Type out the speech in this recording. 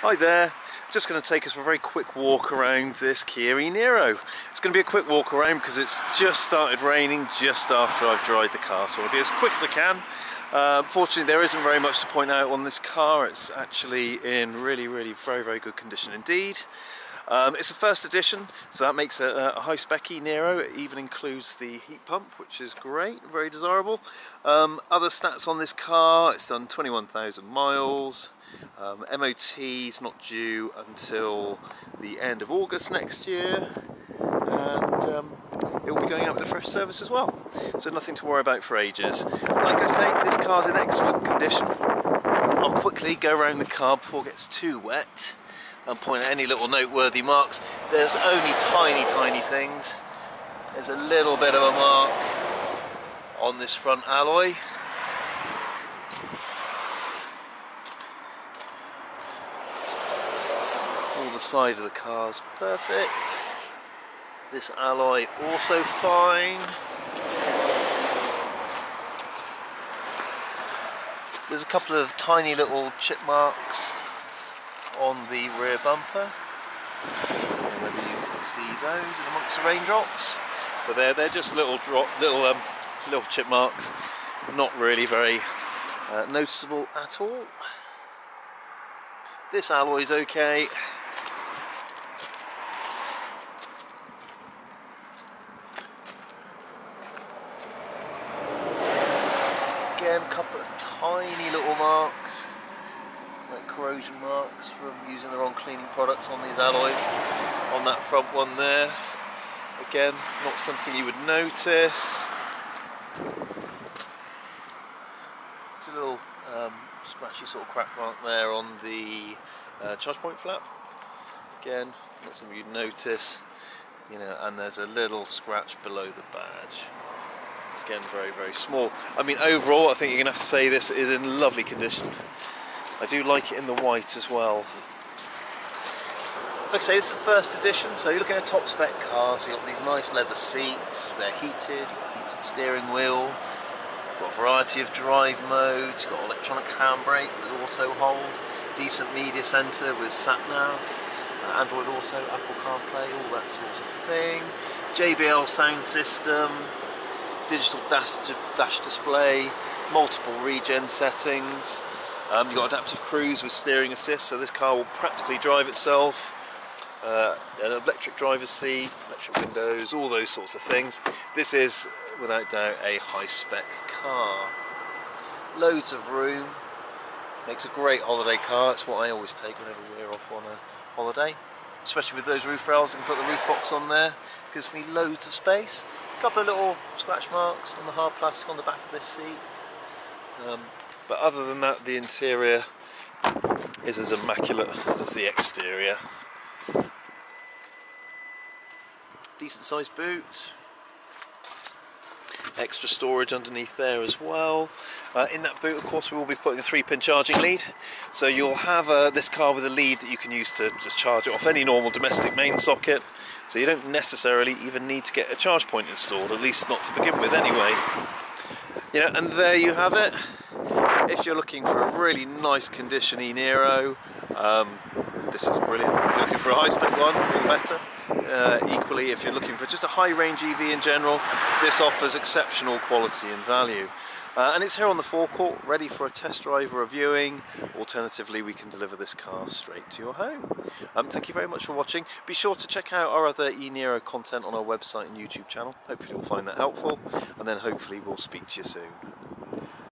Hi there, just going to take us for a very quick walk around this Kia e-Niro. It's going to be a quick walk around because it's just started raining just after I've dried the car, so I'll be as quick as I can. Uh, fortunately there isn't very much to point out on this car, it's actually in really really very very good condition indeed. Um, it's a first edition, so that makes a, high spec e-Niro. It even includes the heat pump, which is great, very desirable. Um, other stats on this car, it's done 21,000 miles. Um, MOT is not due until the end of August next year and um, it will be going out with a fresh service as well so nothing to worry about for ages like I say this car's in excellent condition I'll quickly go around the car before it gets too wet and point at any little noteworthy marks there's only tiny tiny things there's a little bit of a mark on this front alloy All the side of the car's perfect. This alloy also fine. There's a couple of tiny little chip marks on the rear bumper. whether you can see those amongst the raindrops. But they're, they're just little drop, little um, little chip marks. Not really very uh, noticeable at all. This alloy is okay. again, a couple of tiny little marks, like corrosion marks from using the wrong cleaning products on these alloys. On that front one there, again, not something you would notice. It's a little um, scratchy sort of crack mark there on the uh, charge point flap. Again, not something you'd notice. You know, and there's a little scratch below the badge again very very small I mean overall I think you're gonna have to say this is in lovely condition I do like it in the white as well. Like I say it's the first edition so you're looking at top spec cars. You've got these nice leather seats. They're heated. Heated steering wheel. Got a variety of drive modes. You've got electronic handbrake with auto hold. Decent media center with sat nav uh, Android Auto, Apple CarPlay, all that sort of thing. JBL sound system. Digital dash, dash display, multiple regen settings. Um, you've got adaptive cruise with steering assist, so this car will practically drive itself. Uh, an electric driver's seat, electric windows, all those sorts of things. This is, without doubt, a high-spec car. Loads of room. Makes a great holiday car. It's what I always take whenever we're off on a holiday. Especially with those roof rails, I can put the roof box on there. Gives me loads of space. A couple of little scratch marks on the hard plastic on the back of this seat. Um, but other than that, the interior is as immaculate as the exterior. Decent sized boot. Extra storage underneath there as well. Uh, in that boot, of course, we will be putting a three-pin charging lead. So you'll have uh, this car with a lead that you can use to just charge it off any normal domestic main socket. So you don't necessarily even need to get a charge point installed, at least not to begin with anyway. You know, and there you have it. If you're looking for a really nice condition e-Niro, um, this is brilliant. If you're looking for a high spec one, all the better. Uh, equally, if you're looking for just a high range EV in general, this offers exceptional quality and value. Uh, and it's here on the forecourt, ready for a test drive or a viewing. Alternatively, we can deliver this car straight to your home. Um, thank you very much for watching. Be sure to check out our other e-Niro content on our website and YouTube channel. Hopefully you'll find that helpful. And then hopefully we'll speak to you soon.